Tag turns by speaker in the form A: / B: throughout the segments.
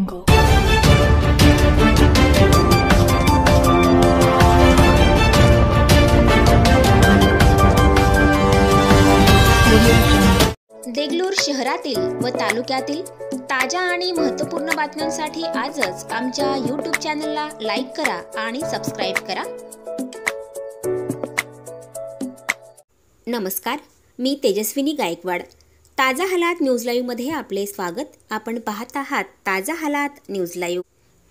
A: देगलूर शहरातील व तालुक्यातील ताज्या आणि महत्त्वपूर्ण बातम्यांसाठी आजच आमच्या यूट्यूब चॅनलला लाईक करा आणि सबस्क्राईब करा. नमस्कार मी तेजस्विनी गायकवाड. ताजा हालात न्यूज लाईव्हमध्ये आपले स्वागत. आपण पाहत आहात ताजा हालात न्यूज लाईव्ह.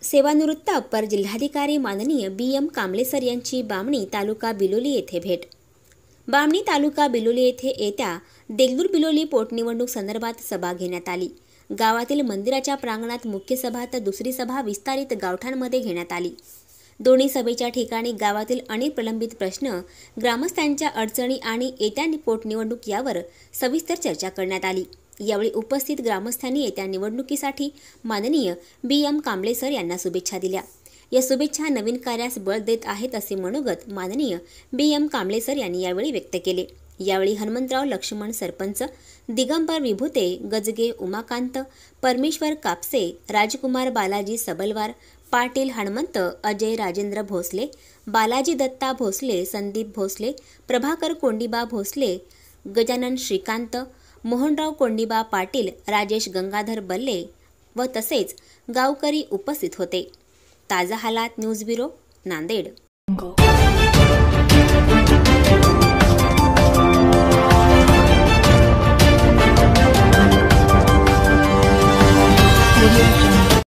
A: सेवानिवृत्त अप्पर जिल्हाधिकारी माननीय बी एम कांबळेसर यांची बामणी तालुका बिलोली येथे भेट. बामणी तालुका बिलोली येथे येत्या देगलूर बिलोली पोटनिवडणूक संदर्भात सभा घेण्यात आली. गावातील मंदिराच्या प्रांगणात मुख्य सभा तर दुसरी सभा विस्तारित गावठाणमध्ये घेण्यात आली. दोन्ही सभेच्या ठिकाणी गावातील अनेक प्रलंबित प्रश्न ग्रामस्थांच्या अडचणी आणि येत्या पोटनिवडणूक यावर सविस्तर चर्चा करण्यात आली. यावेळी उपस्थित ग्रामस्थांनी येत्या निवडणुकीसाठी माननीय बी एम कांबळे सर यांना शुभेच्छा दिल्या. या शुभेच्छा नवीन कार्यास बळ देत आहेत असे मनोगत माननीय बी एम कांबळे सर यांनी यावेळी व्यक्त केले. यावेळी हनुमंतराव लक्ष्मण सरपंच दिगंबर विभूते गजगे उमाकांत परमेश्वर कापसे राजकुमार बालाजी सबलवार पाटील हनुमंत अजय राजेंद्र भोसले बालाजी दत्ता भोसले संदीप भोसले प्रभाकर कोंडीबा भोसले गजानन श्रीकांत मोहनराव कोंडीबा पाटील राजेश गंगाधर बल्ले व तसेच गावकरी उपस्थित होते. ताजा हालात न्यूज ब्युरो नांदेड.